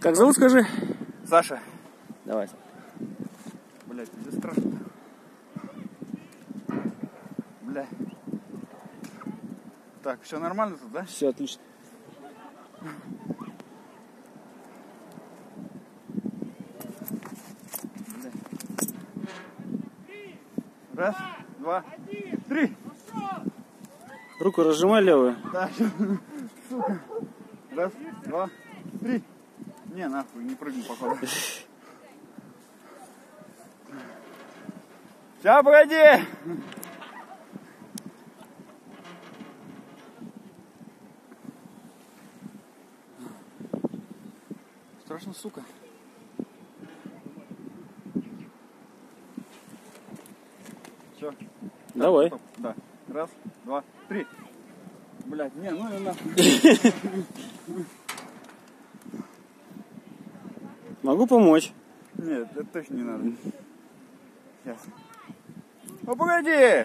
Как зовут, скажи? Саша. Давай. Блять, здесь страшно. Бля. Так, все нормально тут, да? Все отлично. Бля. Раз, два, три. Руку разжимай левую. Да, сука. Раз, два, три. Не, нахуй, не прыгну, походу. Сейчас, погоди! Страшно, сука. Все. Давай. Да. Раз, два, три. Блять, не, ну и нахуй. Могу помочь. Нет, это точно не надо. Сейчас. Ну погоди!